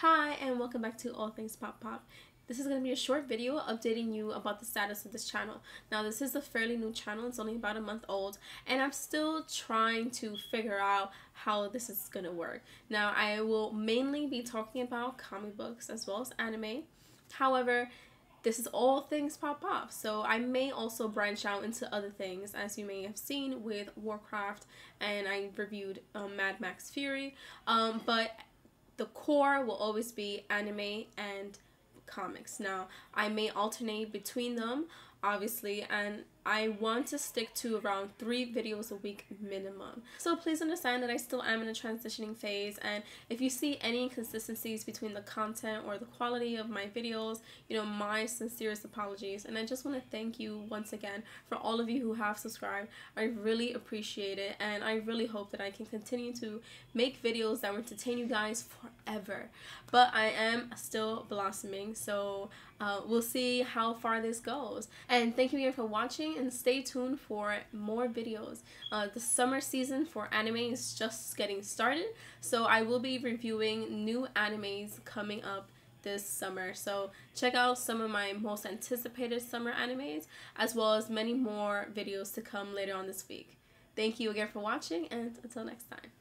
Hi and welcome back to All Things Pop Pop. This is going to be a short video updating you about the status of this channel. Now this is a fairly new channel, it's only about a month old and I'm still trying to figure out how this is going to work. Now I will mainly be talking about comic books as well as anime. However, this is all things pop pop so i may also branch out into other things as you may have seen with warcraft and i reviewed um, mad max fury um, but the core will always be anime and comics. Now, I may alternate between them, obviously, and I want to stick to around three videos a week minimum. So please understand that I still am in a transitioning phase and if you see any inconsistencies between the content or the quality of my videos, you know, my sincerest apologies. And I just want to thank you once again for all of you who have subscribed. I really appreciate it and I really hope that I can continue to make videos that will entertain you guys forever. But I am still blossoming, so uh, we'll see how far this goes. And thank you again for watching watching and stay tuned for more videos. Uh, the summer season for anime is just getting started, so I will be reviewing new animes coming up this summer. So check out some of my most anticipated summer animes as well as many more videos to come later on this week. Thank you again for watching and until next time.